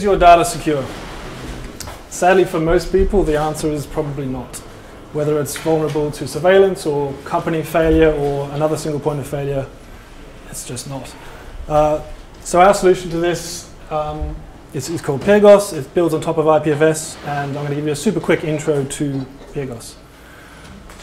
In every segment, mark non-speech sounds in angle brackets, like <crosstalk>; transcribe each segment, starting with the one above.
Is your data secure? Sadly, for most people, the answer is probably not. Whether it's vulnerable to surveillance or company failure or another single point of failure, it's just not. Uh, so our solution to this um, is, is, called Peergos. It builds on top of IPFS, and I'm going to give you a super quick intro to Peergos.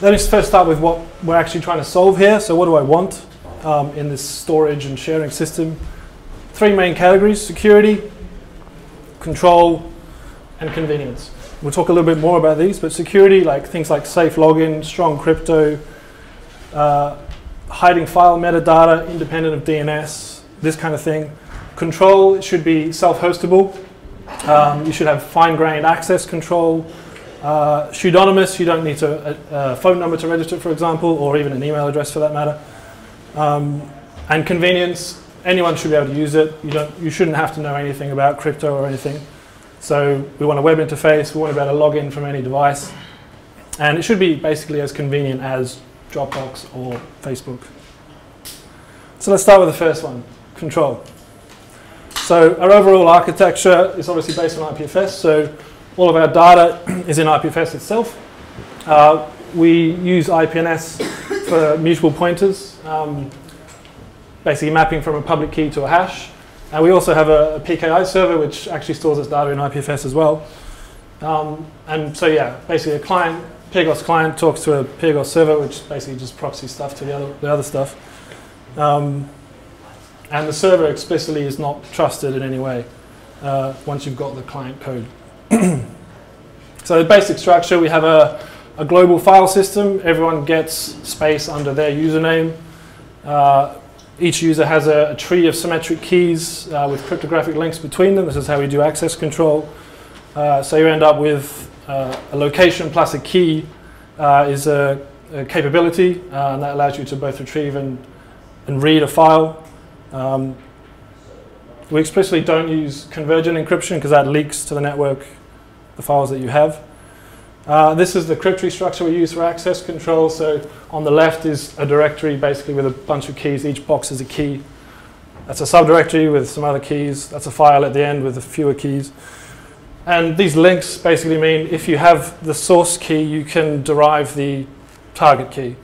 Let me first start with what we're actually trying to solve here. So what do I want um, in this storage and sharing system? Three main categories, security, control, and convenience. We'll talk a little bit more about these, but security, like things like safe login, strong crypto, uh, hiding file metadata independent of DNS, this kind of thing. Control should be self-hostable. Um, you should have fine-grained access control. Uh, pseudonymous, you don't need a, a, phone number to register, for example, or even an email address for that matter. Um, and convenience, anyone should be able to use it. You, don't, you shouldn't have to know anything about crypto or anything. So we want a web interface, we want to be able to log in from any device. And it should be basically as convenient as Dropbox or Facebook. So let's start with the first one, control. So our overall architecture is obviously based on IPFS. So all of our data <clears throat> is in IPFS itself. Uh, we use IPNS for mutable pointers, um, basically mapping from a public key to a hash. And we also have a, a PKI server which actually stores its data in IPFS as well. Um, and so yeah, basically a client, Peergos client talks to a Peergos server which basically just proxies stuff to the other, the other stuff. Um, and the server explicitly is not trusted in any way uh, once you've got the client code. <clears throat> so the basic structure, we have a, a, global file system. Everyone gets space under their username. Uh, each user has a, a, tree of symmetric keys uh, with cryptographic links between them. This is how we do access control. Uh, so you end up with uh, a location plus a key uh, is a, a capability, and that allows you to both retrieve and, and read a file. Um, we explicitly don't use convergent encryption because that leaks to the network the files that you have. Uh, this is the cryptree structure we use for access control. So on the left is a directory basically with a bunch of keys. Each box is a key. That's a subdirectory with some other keys. That's a file at the end with a fewer keys. And these links basically mean if you have the source key, you can derive the target key.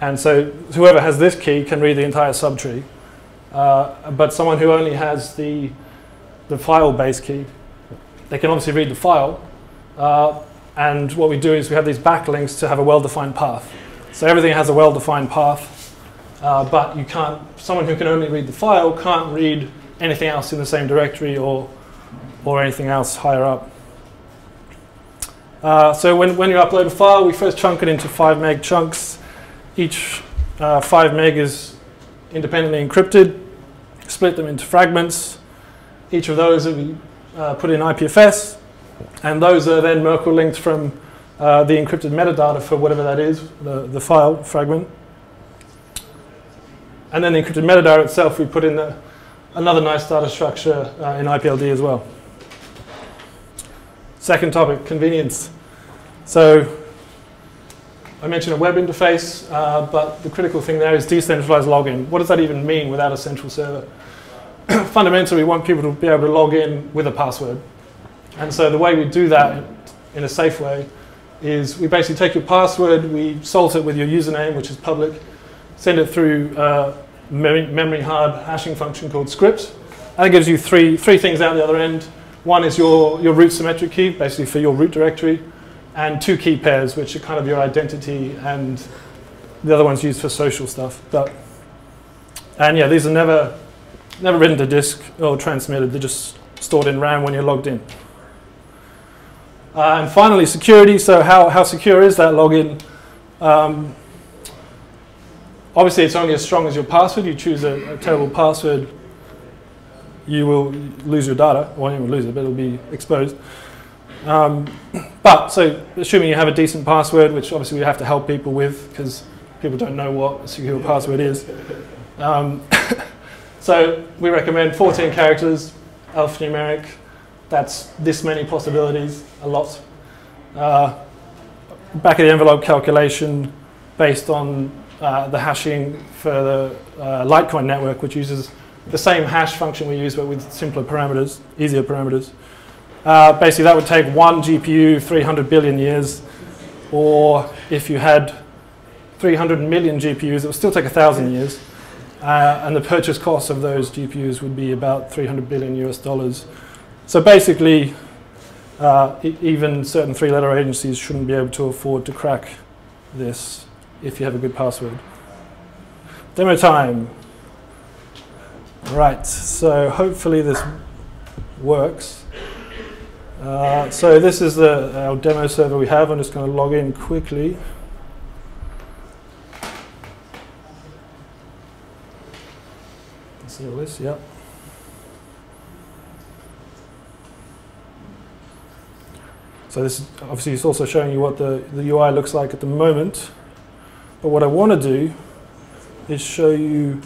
And so whoever has this key can read the entire subtree. Uh, but someone who only has the, the file base key, they can obviously read the file. Uh, and what we do is we have these backlinks to have a well-defined path. So everything has a well-defined path, uh, but you can't, someone who can only read the file can't read anything else in the same directory or, or anything else higher up. Uh, so when, when you upload a file, we first chunk it into 5 meg chunks. Each uh, 5 meg is independently encrypted split them into fragments. Each of those we uh, put in IPFS, and those are then Merkle linked from uh, the encrypted metadata for whatever that is, the, the file fragment. And then the encrypted metadata itself, we put in the, another nice data structure uh, in IPLD as well. Second topic, convenience. So I mentioned a web interface, uh, but the critical thing there is decentralized login. What does that even mean without a central server? <clears throat> Fundamentally, we want people to be able to log in with a password. And so the way we do that in a safe way is we basically take your password, we salt it with your username, which is public, send it through uh, a memory hard hashing function called scrypt. And it gives you three, three things out the other end. One is your, your root symmetric key, basically for your root directory and two key pairs, which are kind of your identity, and the other one's used for social stuff. But and yeah, these are never never written to disk or transmitted. They're just stored in RAM when you're logged in. Uh, and finally, security. So how, how secure is that login? Um, obviously, it's only as strong as your password. You choose a, a terrible password, you will lose your data. Well, you won't lose it, but it'll be exposed. Um, but so assuming you have a decent password, which obviously we have to help people with because people don't know what a secure password is. Um, <laughs> so we recommend 14 characters, alphanumeric. That's this many possibilities, a lot. Uh, back of the envelope calculation based on uh, the hashing for the uh, Litecoin network, which uses the same hash function we use, but with simpler parameters, easier parameters. Uh, basically, that would take one GPU 300 billion years, or if you had 300 million GPUs, it would still take 1,000 years. Uh, and the purchase cost of those GPUs would be about 300 billion US dollars. So basically, uh, even certain three-letter agencies shouldn't be able to afford to crack this if you have a good password. Demo time. Right, so hopefully this works. Uh, so this is the our demo server we have. I'm just going to log in quickly. See all this? Yep. So this obviously it's also showing you what the, the UI looks like at the moment. But what I want to do is show you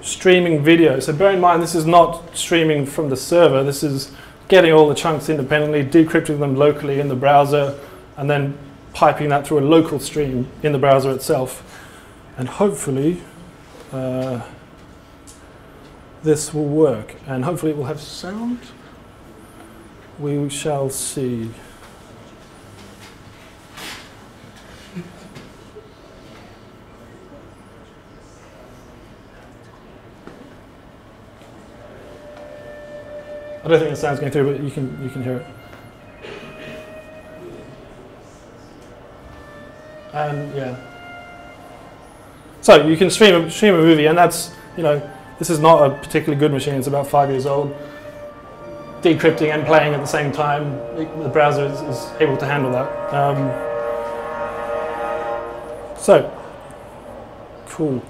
streaming video. So bear in mind this is not streaming from the server. This is getting all the chunks independently, decrypting them locally in the browser, and then piping that through a local stream in the browser itself. And hopefully uh, this will work. And hopefully it will have sound. We shall see. I don't think the sound's going through, but you can you can hear it. And yeah. So you can stream a, stream a movie, and that's you know this is not a particularly good machine. It's about five years old. Decrypting and playing at the same time, the browser is, is able to handle that. Um, so cool.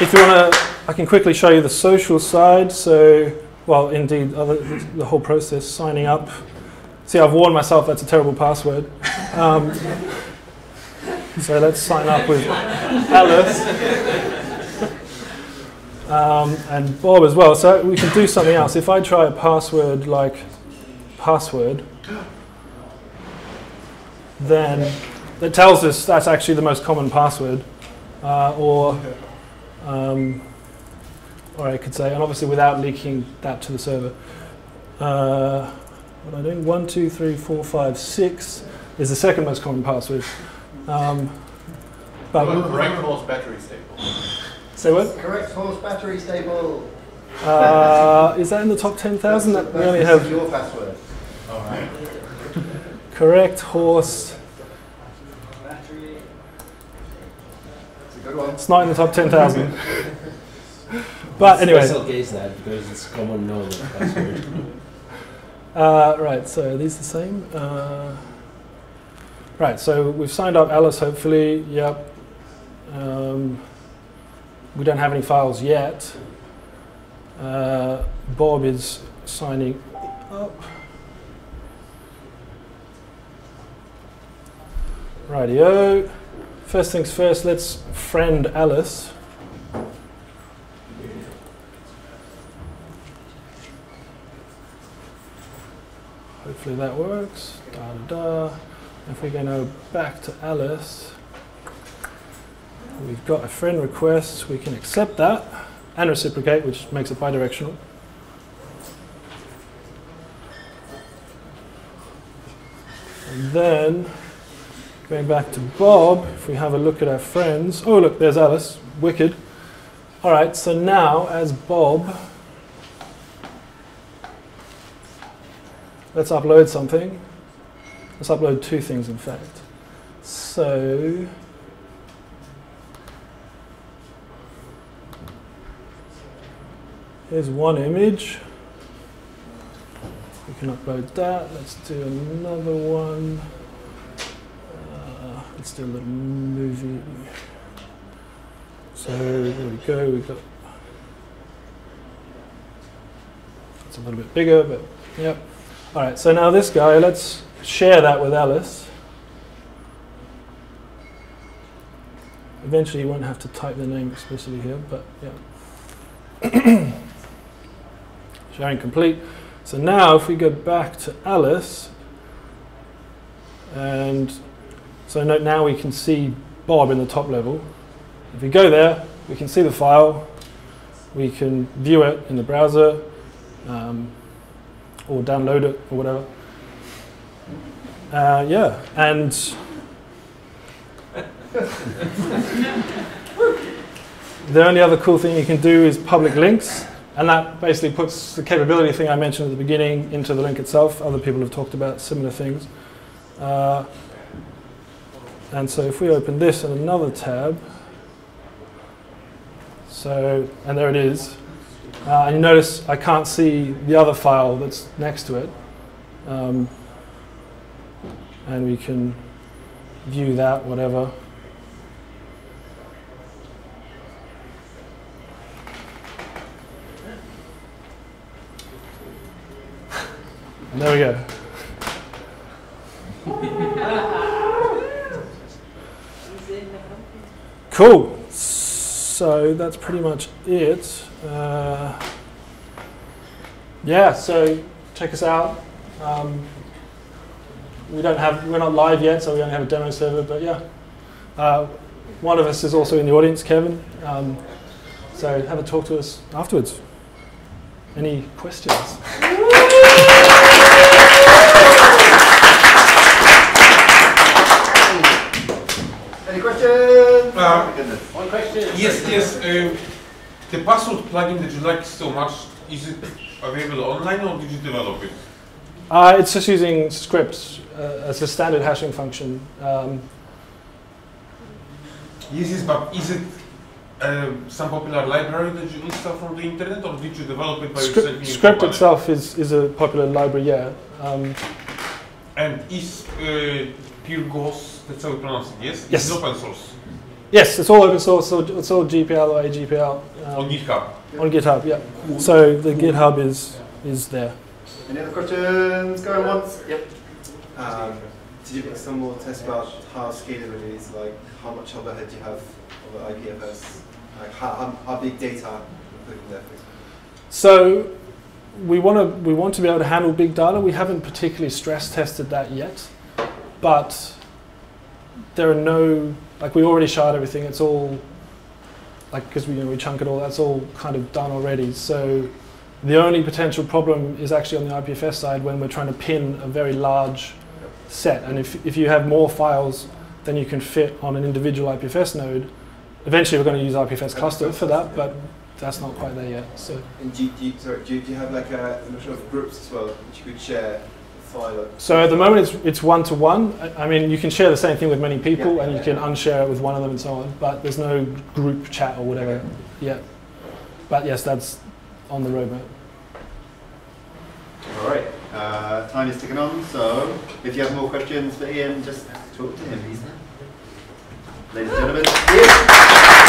If you want to, I can quickly show you the social side. So, well, indeed, other, the whole process, signing up. See, I've warned myself that's a terrible password. Um, so let's sign up with Alice um, and Bob as well. So we can do something else. If I try a password like password, then it tells us that's actually the most common password. Uh, or um, or I could say, and obviously without leaking that to the server. Uh, what am I doing? One, two, three, four, five, six is the second most common password. Um, but correct horse battery stable. <laughs> Say what? Correct horse battery stable. Uh, is that in the top 10,000? That we only have your password. All right. correct horse. It's a good one. It's not in the top 10,000. but anyway. Special case that because it's common knowledge password. Uh, right, so are these the same? Uh, right, so we've signed up Alice, hopefully. Yep. Um, we don't have any files yet. Uh, Bob is signing up. Rightio. First things first, let's friend Alice. Hopefully that works. Da, da, da. If we go now back to Alice, we've got a friend request. We can accept that and reciprocate, which makes it bidirectional. And then going back to Bob, if we have a look at our friends. Oh, look, there's Alice. Wicked. All right, so now as Bob, let's upload something. Let's upload two things, in fact. So, here's one image. We can upload that. Let's do another one. Do a little movie. So there we go. We've got. It's a little bit bigger, but yep. All right, so now this guy, let's share that with Alice. Eventually, you won't have to type the name explicitly here, but yeah. <coughs> Sharing complete. So now, if we go back to Alice, and so no, now we can see Bob in the top level. If we go there, we can see the file, we can view it in the browser, um, or download it or whatever. Uh, yeah, and <laughs> the only other cool thing you can do is public links, and that basically puts the capability thing I mentioned at the beginning into the link itself. Other people have talked about similar things. Uh, and so if we open this in another tab, so, and there it is. Uh, and you notice I can't see the other file that's next to it. Um, and we can view that, whatever. <laughs> There we go. Cool. So that's pretty much it. Uh, yeah. So check us out. Um, we don't have. We're not live yet, so we only have a demo server. But yeah, uh, one of us is also in the audience, Kevin. Um, so have a talk to us afterwards. Any questions? Any questions? Uh, my goodness. One question. Yes, yes. Uh, the password plugin that you like so much, is it available online or did you develop it? Uh, it's just using scripts uh, as a standard hashing function. Um, Yes, yes, but is it uh, some popular library that you install from the internet or did you develop it by yourself? scrypt, your script company? itself is, is a popular library, yeah. Um, And is uh, Peergos, that's how we pronounce it, yes? Yes. It's open source yes, it's all open source, so it's all GPL or AGPL um, on GitHub. on GitHub, yeah. So the GitHub is is there. Any other questions? Going once? Yep. Um, did you make some more tests about how scalable it is? Like how much overhead do you have over IPFS? Like how, how, how big data you're putting there? for example? So we want to we want to be able to handle big data. We haven't particularly stress tested that yet, but there are no like we already shard everything. It's all like because we you know, we chunk it all. That's all kind of done already. So the only potential problem is actually on the IPFS side when we're trying to pin a very large set. And if if you have more files than you can fit on an individual IPFS node, eventually we're going to use IPFS cluster for that, but that's not quite there yet. So. And do, you- do, you, sorry, do, do you have like a, a of groups as well that you could share? So at the moment it's it's one to one. I I mean you can share the same thing with many people Yeah. and you can unshare it with one of them and so on. But there's no group chat or whatever Okay. yet. But yes, that's on the roadmap. All right. Uh, time is ticking on, so if you have more questions for Ian, just talk to him. Ladies and gentlemen, Ian.